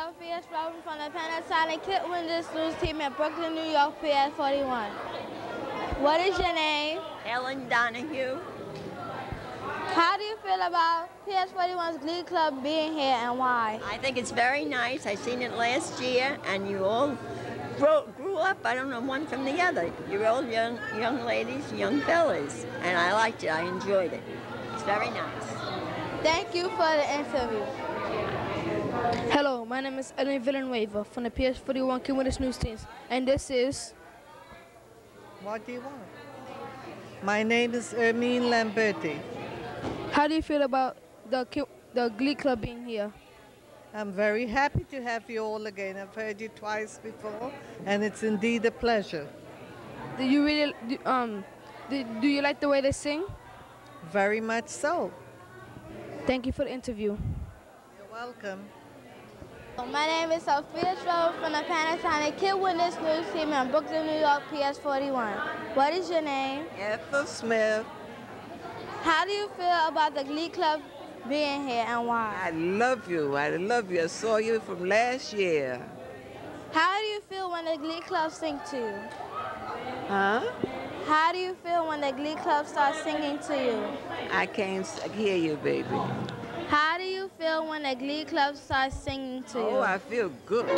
Sophia from the Panasonic Kid Witness News Team at Brooklyn, New York, PS 41. What is your name? Ellen Donahue. How do you feel about PS 41's Glee Club being here and why? I think it's very nice. I seen it last year, and you all grew, grew up. I don't know one from the other. You're all young, young ladies, young fellas, and I liked it. I enjoyed it. It's very nice. Thank you for the interview. Hello, my name is Ellen Villanueva from the PS41 Kid Witness News Teams, and this is. What do you want? My name is Ermine Lamberti. How do you feel about the the Glee Club being here? I'm very happy to have you all again. I've heard you twice before, and it's indeed a pleasure. Do you really do, um do, do you like the way they sing? Very much so. Thank you for the interview. You're welcome. My name is Sophia Strouble from the Panasonic Kid Witness News Team in Brooklyn, New York, PS 41. What is your name? Ethel Smith. How do you feel about the Glee Club being here and why? I love you. I love you. I saw you from last year. How do you feel when the Glee Club sing to you? Huh? How do you feel when the Glee Club starts singing to you? I can't hear you, baby. How do you feel when the Glee Club starts singing to oh, you? Oh, I feel good.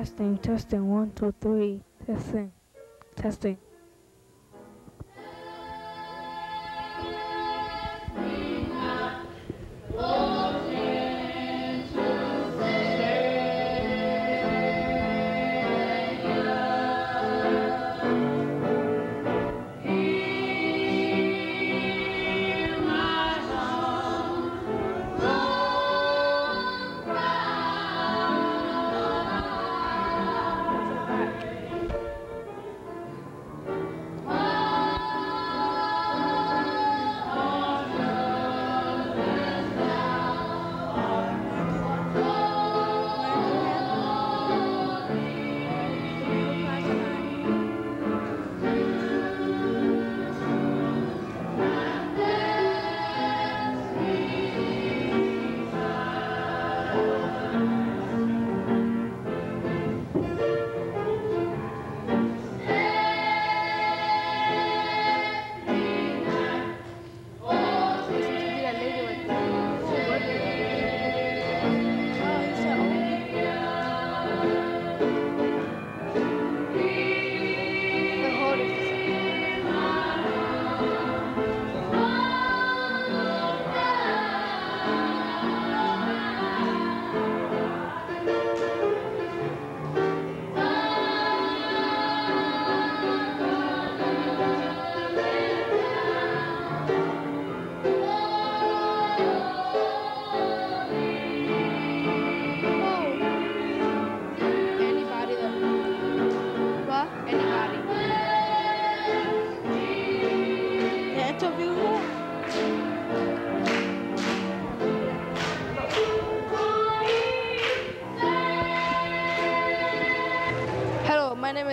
Testing, testing, one, two, three. Testing, testing.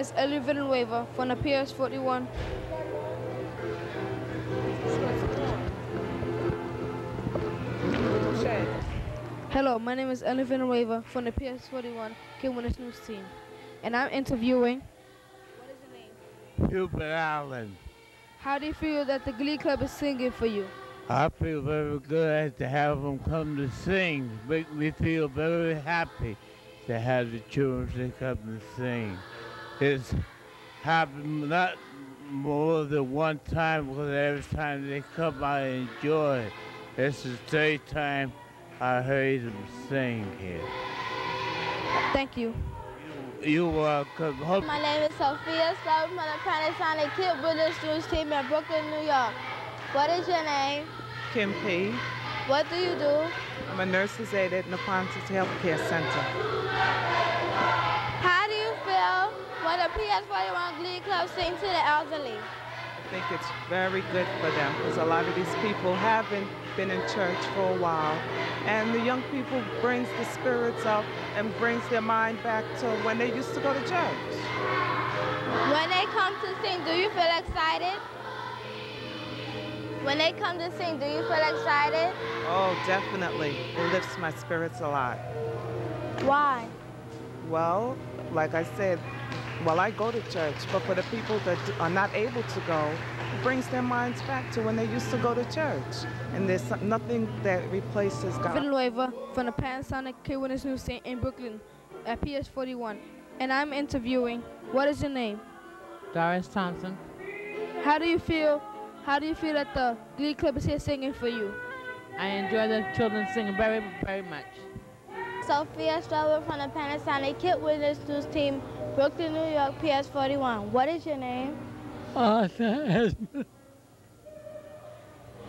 Is Ellie Villanueva from the PS41. Hello, my name is Ellie Villanueva from the PS41 Kid Witness News Team, and I'm interviewing. What is your name? Hubert Allen. How do you feel that the Glee Club is singing for you? I feel very good to have them come to sing. Make me feel very happy to have the children come to sing. It's happened not more than one time because every time they come I enjoy it. It's the third time I heard them sing here. Thank you. You're welcome. Hope My name is Sophia Sloan from the Panasonic Kid Witness News Team in Brooklyn, New York. What is your name? Kim P. What do you do? I'm a nurse's aide at Neponsit Healthcare Center. How do you feel when the PS41 Glee Club sing to the elderly? I think it's very good for them because a lot of these people haven't been in church for a while. And the young people brings the spirits up and brings their mind back to when they used to go to church. When they come to sing, do you feel excited? When they come to sing, do you feel excited? Oh, definitely. It lifts my spirits a lot. Why? Well, like I said, well, I go to church, but for the people that are not able to go, it brings their minds back to when they used to go to church. And there's nothing that replaces God. Villanueva from the Panasonic Kid Witness News Team in Brooklyn at PS41, and I'm interviewing. What is your name? Doris Thompson. How do you feel? How do you feel that the Glee Club is here singing for you? I enjoy the children singing very, very much. Sophia Strouble from the Panasonic Kid Witness News Team, Brooklyn, New York, PS41. What is your name? Uh, Arthur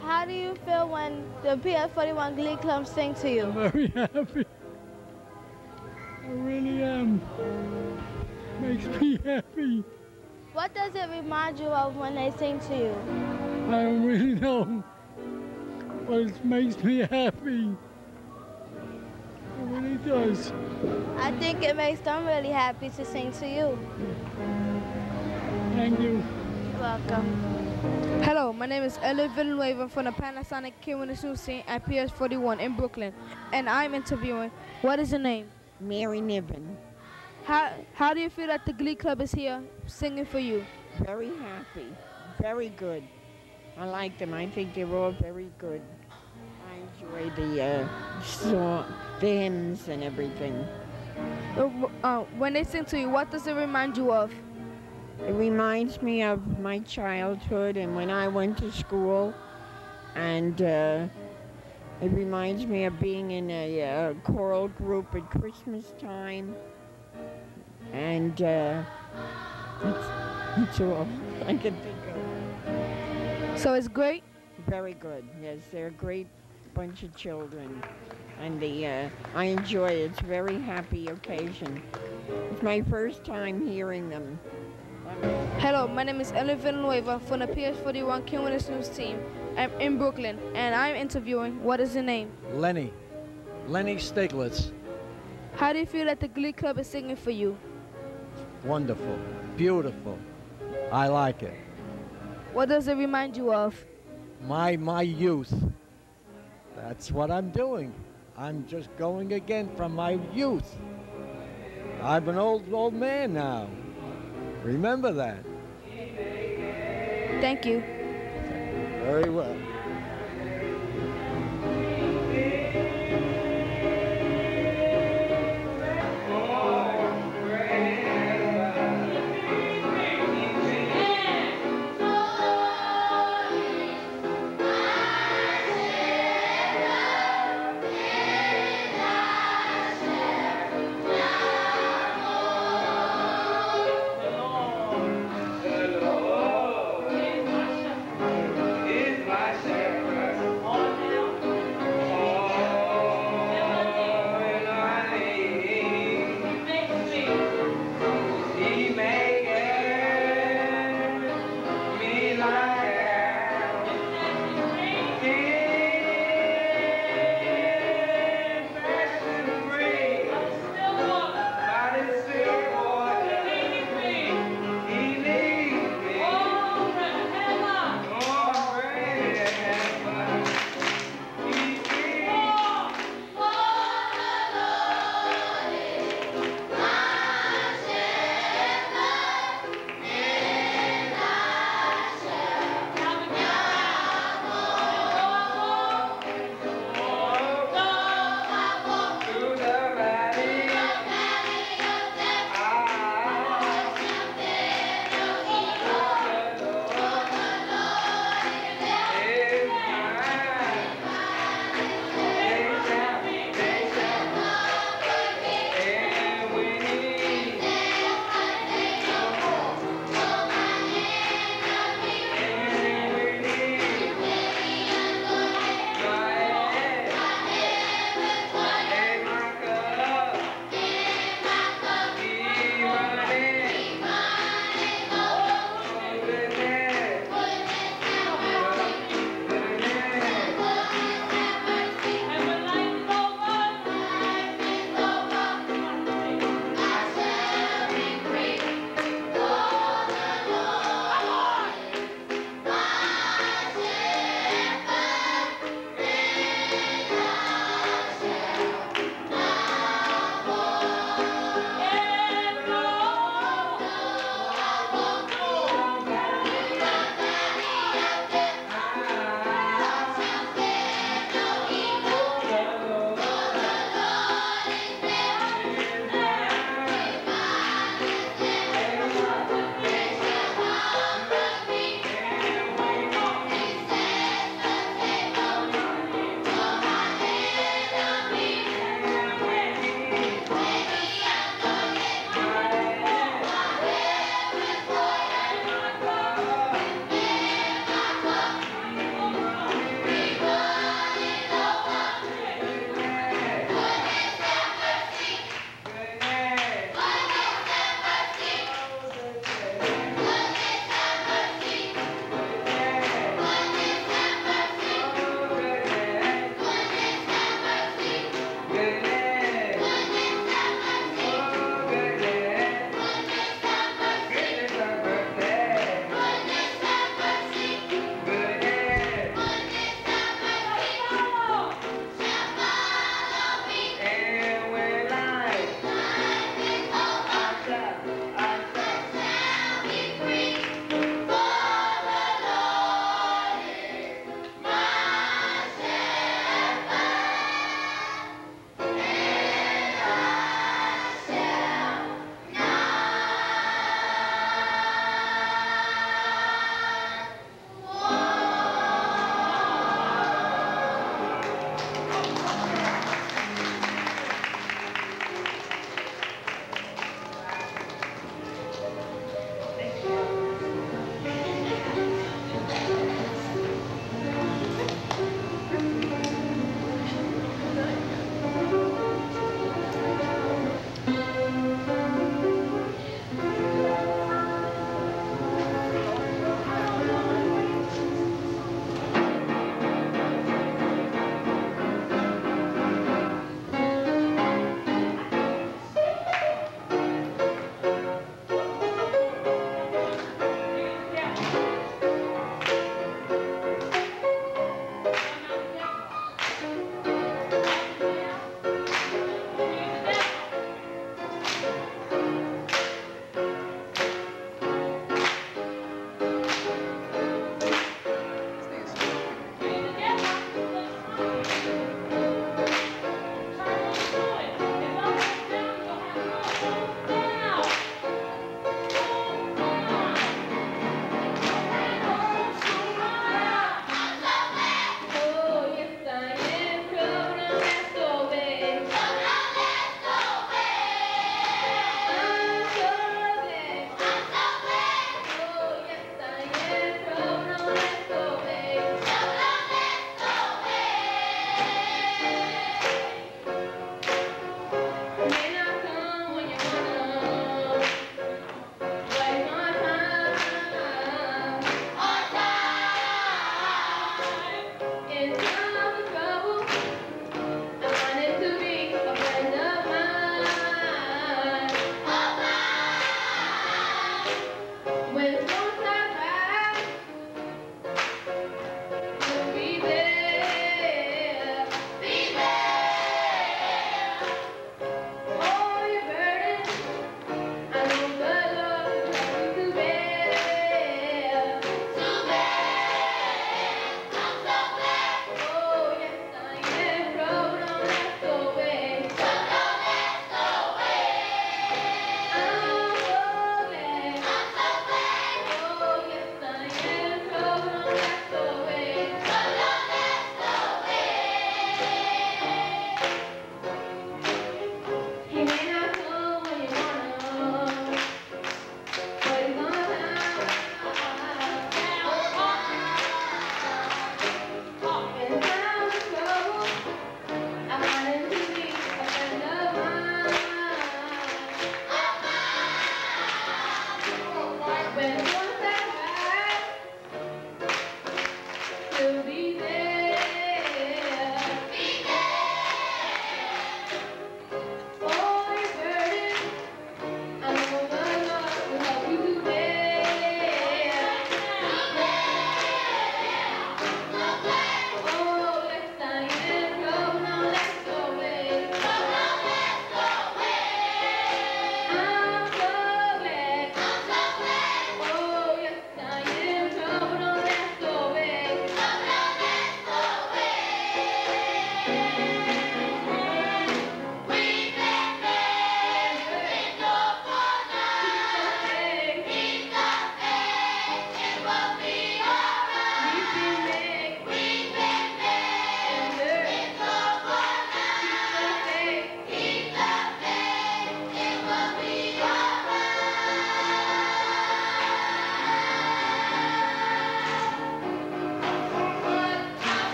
How do you feel when the PS41 Glee Club sing to you? very happy. I really am. Makes me happy. What does it remind you of when they sing to you? I don't really know. But it makes me happy. It does. I think it makes them really happy to sing to you. Thank you. You're welcome. Hello, my name is Ellie Villanueva from the Panasonic Kid Witness News at PS41 in Brooklyn, and I'm interviewing. What is your name? Mary Niven. How How do you feel that the Glee Club is here singing for you? Very happy. Very good. I like them. I think they're all very good. I enjoy the uh, song, the hymns and everything. Uh, when they sing to you, what does it remind you of? It reminds me of my childhood and when I went to school, and uh, it reminds me of being in a uh, choral group at Christmas time. And uh, that's, that's all I can think of. So it's great. Very good. Yes, they're great bunch of children, and the uh, I enjoy it. It's a very happy occasion. It's my first time hearing them. Hello, my name is Ellen Villanueva from the PS41 Kid Witness News team. I'm in Brooklyn, and I'm interviewing. What is your name? Lenny. Lenny Stiglitz. How do you feel that the Glee Club is singing for you? Wonderful. Beautiful. I like it. What does it remind you of? My my youth. That's what I'm doing. I'm just going again from my youth. I'm an old old man now. Remember that. Thank you. Very well.